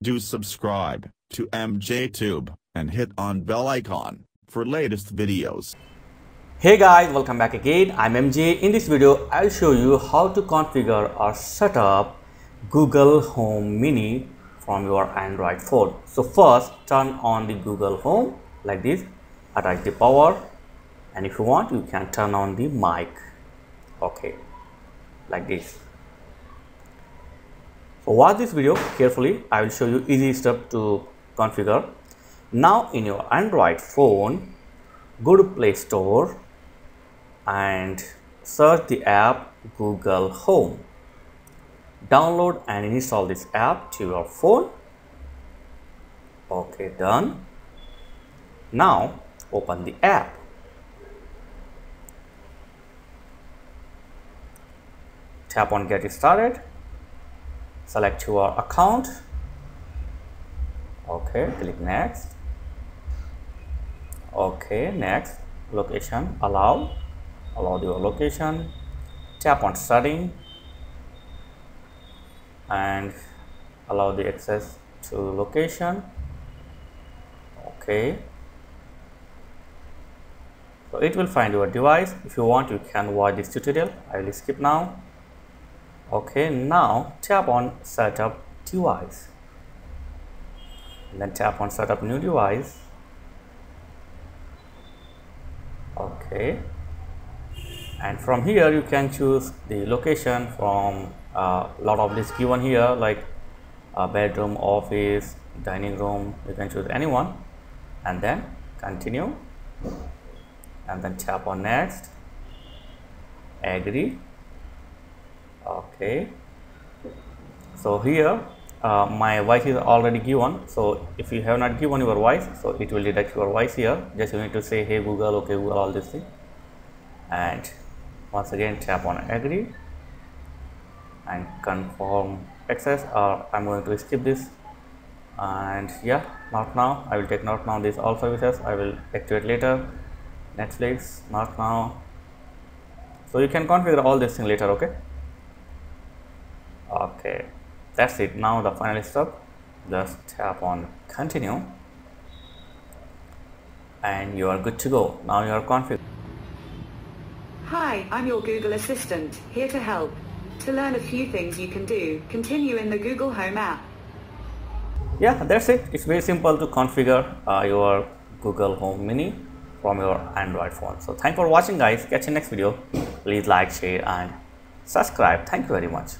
Do subscribe to MJTube and hit on bell icon for latest videos. Hey guys, welcome back again. I'm MJ. In this video, I'll show you how to configure or set up Google Home Mini from your Android phone. So first, turn on the Google Home like this, attach the power and if you want, you can turn on the mic. Okay, like this. Watch this video carefully. I will show you easy step to configure. Now in your Android phone, go to Play Store and search the app Google Home. Download and install this app to your phone. Okay, done. Now open the app. Tap on get started. Select your account. Okay, click next. Okay, next. Location allow. Allow your location. Tap on setting. And allow the access to location. Okay. So it will find your device. If you want you can watch this tutorial. I will skip now okay now tap on setup device. And then tap on setup new device. Okay. And from here you can choose the location from a uh, lot of this given here like a bedroom office dining room you can choose anyone. And then continue. And then tap on next. Agree okay. So here uh, my voice is already given. So if you have not given your voice so it will detect your voice here. Just you need to say hey google okay google all this thing and once again tap on agree. And confirm access or i'm going to skip this. And yeah not now. I will take not now these all services. I will activate later. Netflix not now. So you can configure all this thing later okay okay that's it now the final step just tap on continue and you are good to go now you are configured Hi, I'm your Google Assistant, here to help. To learn a few things you can do, continue in the Google Home app. Yeah, that's it. It's very simple to configure uh, your Google Home Mini from your Android phone. So thanks for watching guys. Catch you next video. Please like, share and subscribe. Thank you very much.